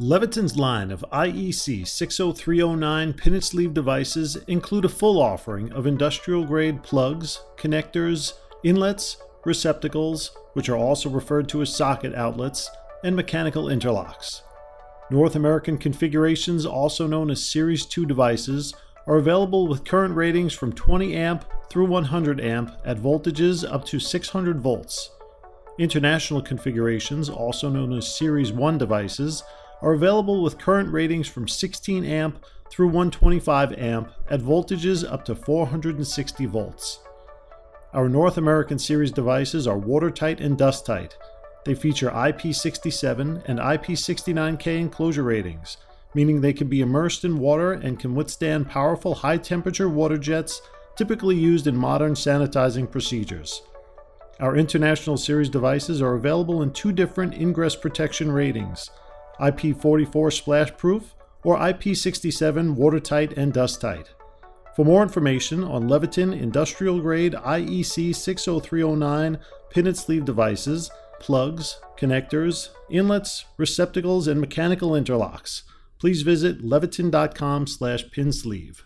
Leviton's line of IEC 60309 pin sleeve devices include a full offering of industrial grade plugs, connectors, inlets, receptacles, which are also referred to as socket outlets, and mechanical interlocks. North American configurations, also known as Series 2 devices, are available with current ratings from 20 amp through 100 amp at voltages up to 600 volts. International configurations, also known as Series 1 devices, are available with current ratings from 16 amp through 125 amp at voltages up to 460 volts. Our North American series devices are watertight and dust tight. They feature IP67 and IP69K enclosure ratings, meaning they can be immersed in water and can withstand powerful high temperature water jets typically used in modern sanitizing procedures. Our International Series devices are available in two different ingress protection ratings IP44 splash proof, or IP67 watertight and dust tight. For more information on Leviton industrial grade IEC 60309 pin sleeve devices, plugs, connectors, inlets, receptacles, and mechanical interlocks, please visit leviton.com/pinsleeve.